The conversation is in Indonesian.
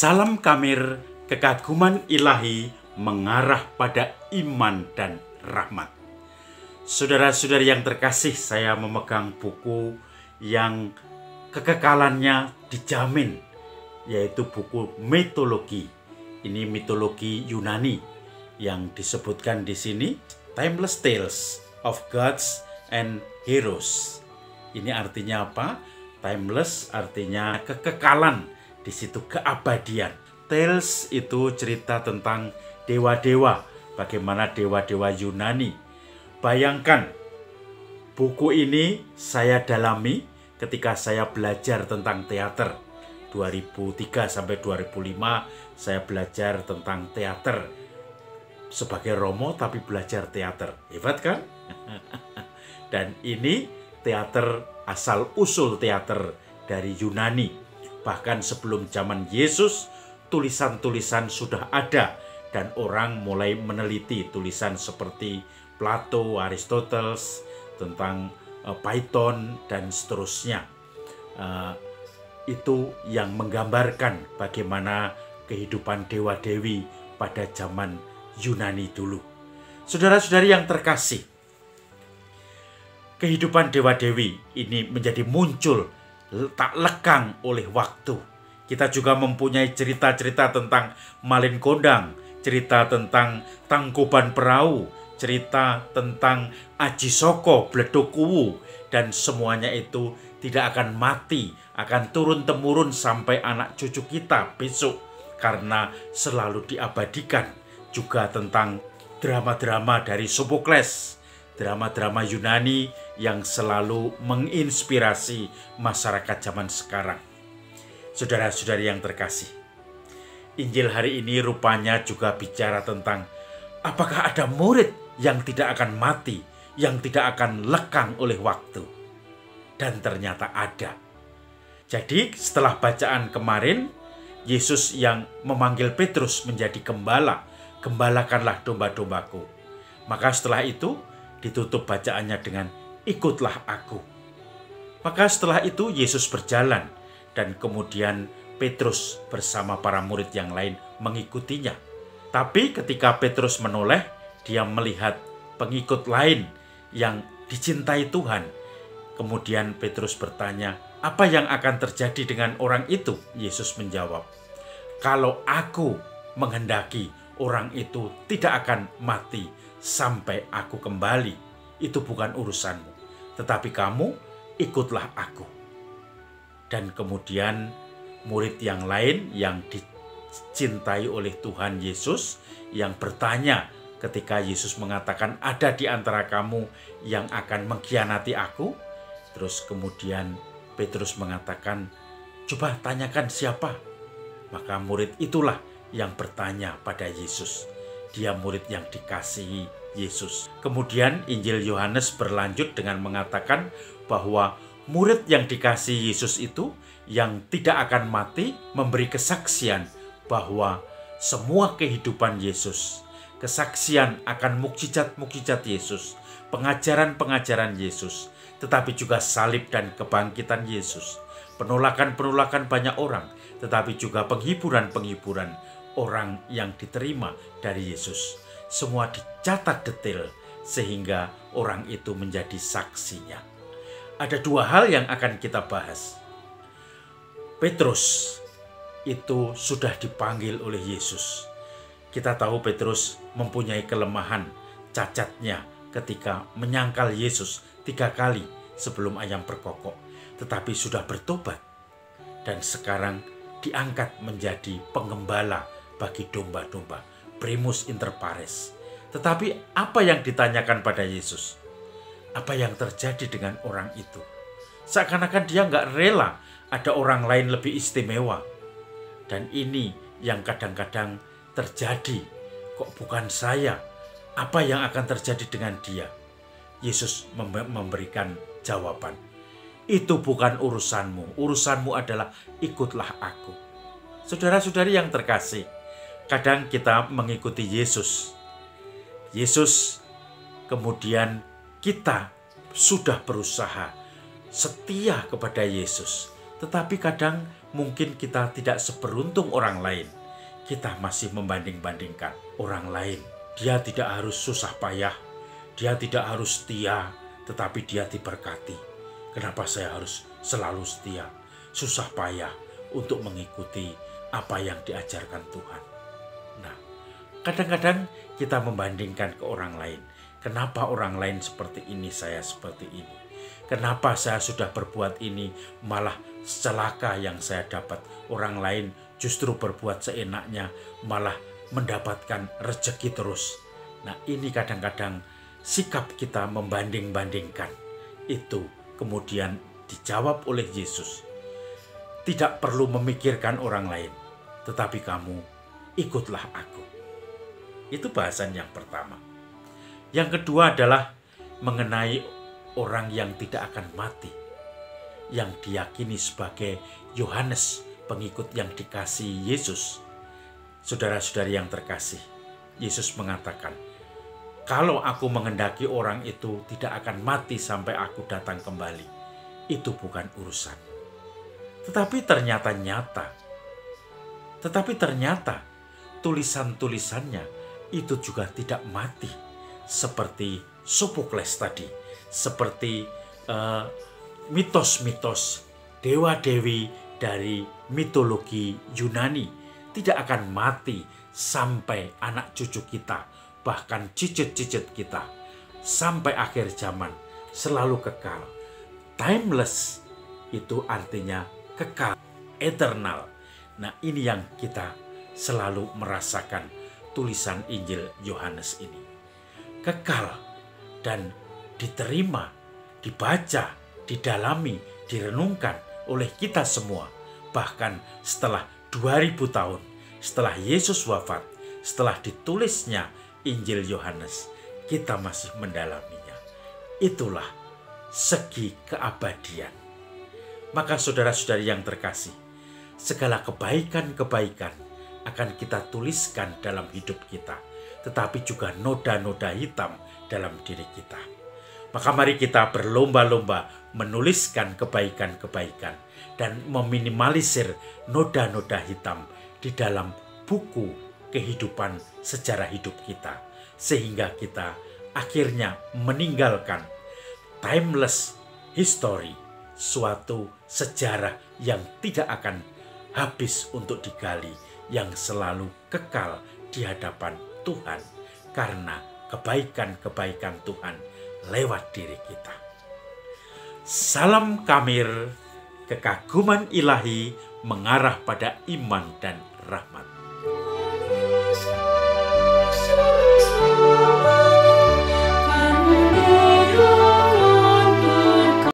Salam Kamir, kekaguman ilahi mengarah pada iman dan rahmat. Saudara-saudari yang terkasih, saya memegang buku yang kekekalannya dijamin, yaitu buku mitologi. Ini mitologi Yunani yang disebutkan di sini Timeless Tales of Gods and Heroes. Ini artinya apa? Timeless artinya kekekalan di situ keabadian. Tales itu cerita tentang dewa-dewa, bagaimana dewa-dewa Yunani. Bayangkan, buku ini saya dalami ketika saya belajar tentang teater. 2003 sampai 2005 saya belajar tentang teater sebagai Romo tapi belajar teater. Hebat kan? Dan ini teater asal usul teater dari Yunani Bahkan sebelum zaman Yesus, tulisan-tulisan sudah ada dan orang mulai meneliti tulisan seperti Plato, Aristoteles tentang uh, Python dan seterusnya. Uh, itu yang menggambarkan bagaimana kehidupan dewa-dewi pada zaman Yunani dulu. Saudara-saudari yang terkasih, kehidupan dewa-dewi ini menjadi muncul tak lekang oleh waktu. Kita juga mempunyai cerita-cerita tentang Malin Kondang, cerita tentang Tangkuban Perahu, cerita tentang Aji Soko, Bledokuwu, dan semuanya itu tidak akan mati, akan turun-temurun sampai anak cucu kita besok karena selalu diabadikan. Juga tentang drama-drama dari Sophocles, drama-drama Yunani yang selalu menginspirasi masyarakat zaman sekarang. Saudara-saudari yang terkasih, Injil hari ini rupanya juga bicara tentang apakah ada murid yang tidak akan mati, yang tidak akan lekang oleh waktu. Dan ternyata ada. Jadi setelah bacaan kemarin, Yesus yang memanggil Petrus menjadi gembala, gembalakanlah domba-dombaku. Maka setelah itu, ditutup bacaannya dengan ikutlah aku. Maka setelah itu Yesus berjalan dan kemudian Petrus bersama para murid yang lain mengikutinya. Tapi ketika Petrus menoleh, dia melihat pengikut lain yang dicintai Tuhan. Kemudian Petrus bertanya, "Apa yang akan terjadi dengan orang itu?" Yesus menjawab, "Kalau aku menghendaki, orang itu tidak akan mati, sampai aku kembali. Itu bukan urusanmu, tetapi kamu ikutlah aku. Dan kemudian murid yang lain yang dicintai oleh Tuhan Yesus yang bertanya ketika Yesus mengatakan ada di antara kamu yang akan mengkhianati aku. Terus kemudian Petrus mengatakan, coba tanyakan siapa. Maka murid itulah yang bertanya pada Yesus dia murid yang dikasihi Yesus. Kemudian Injil Yohanes berlanjut dengan mengatakan bahwa murid yang dikasihi Yesus itu yang tidak akan mati memberi kesaksian bahwa semua kehidupan Yesus, kesaksian akan mukjizat-mukjizat Yesus, pengajaran-pengajaran Yesus, tetapi juga salib dan kebangkitan Yesus, penolakan-penolakan banyak orang, tetapi juga penghiburan-penghiburan orang yang diterima dari Yesus. Semua dicatat detail sehingga orang itu menjadi saksinya. Ada dua hal yang akan kita bahas. Petrus itu sudah dipanggil oleh Yesus. Kita tahu Petrus mempunyai kelemahan cacatnya ketika menyangkal Yesus tiga kali sebelum ayam berkokok, tetapi sudah bertobat dan sekarang diangkat menjadi pengembala bagi domba-domba, primus inter pares. Tetapi apa yang ditanyakan pada Yesus? Apa yang terjadi dengan orang itu? Seakan-akan dia nggak rela ada orang lain lebih istimewa. Dan ini yang kadang-kadang terjadi. Kok bukan saya? Apa yang akan terjadi dengan dia? Yesus memberikan jawaban. Itu bukan urusanmu. Urusanmu adalah ikutlah aku. Saudara-saudari yang terkasih, kadang kita mengikuti Yesus. Yesus kemudian kita sudah berusaha setia kepada Yesus, tetapi kadang mungkin kita tidak seberuntung orang lain. Kita masih membanding-bandingkan orang lain. Dia tidak harus susah payah, dia tidak harus setia, tetapi dia diberkati. Kenapa saya harus selalu setia, susah payah untuk mengikuti apa yang diajarkan Tuhan? Kadang-kadang kita membandingkan ke orang lain. Kenapa orang lain seperti ini, saya seperti ini? Kenapa saya sudah berbuat ini, malah celaka yang saya dapat. Orang lain justru berbuat seenaknya, malah mendapatkan rezeki terus. Nah, ini kadang-kadang sikap kita membanding-bandingkan. Itu kemudian dijawab oleh Yesus. Tidak perlu memikirkan orang lain, tetapi kamu ikutlah aku. Itu bahasan yang pertama. Yang kedua adalah mengenai orang yang tidak akan mati, yang diyakini sebagai Yohanes, pengikut yang dikasih Yesus. Saudara-saudari yang terkasih, Yesus mengatakan, "Kalau aku mengendaki orang itu tidak akan mati sampai aku datang kembali, itu bukan urusan." Tetapi ternyata nyata, tetapi ternyata tulisan-tulisannya itu juga tidak mati, seperti Sophocles tadi seperti eh, mitos-mitos dewa-dewi dari mitologi Yunani tidak akan mati sampai anak cucu kita, bahkan cicit-cicit kita, sampai akhir zaman selalu kekal. Timeless itu artinya kekal, eternal. Nah, ini yang kita selalu merasakan tulisan Injil Yohanes ini. Kekal dan diterima, dibaca, didalami, direnungkan oleh kita semua. Bahkan setelah 2000 tahun, setelah Yesus wafat, setelah ditulisnya Injil Yohanes, kita masih mendalaminya. Itulah segi keabadian. Maka saudara-saudari yang terkasih, segala kebaikan-kebaikan akan kita tuliskan dalam hidup kita, tetapi juga noda-noda hitam dalam diri kita. Maka mari kita berlomba-lomba menuliskan kebaikan-kebaikan dan meminimalisir noda-noda hitam di dalam buku kehidupan sejarah hidup kita. Sehingga kita akhirnya meninggalkan timeless history, suatu sejarah yang tidak akan habis untuk digali, yang selalu kekal di hadapan Tuhan karena kebaikan-kebaikan Tuhan lewat diri kita. Salam Kamir, kekaguman ilahi mengarah pada iman dan rahmat.